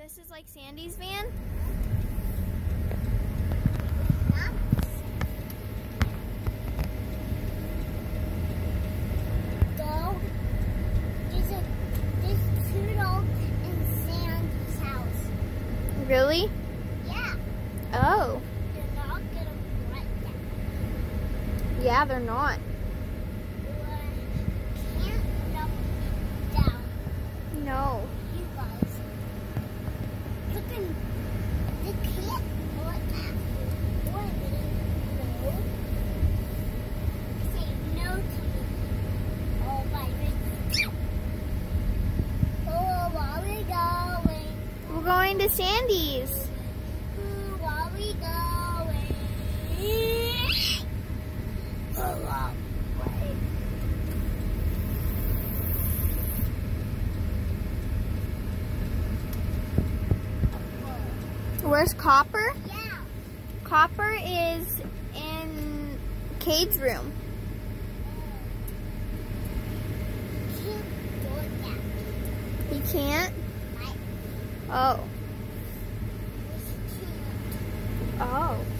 This is like Sandy's van? Dog. There's a there's two dogs in Sandy's house. Really? Yeah. Oh. They're not gonna let that. Yeah, they're not. Going to Sandy's. Who are we going? A long. Where's Copper? Yeah. Copper is in Cade's room. Can't do it yet. He can't? Oh. This can't. Oh.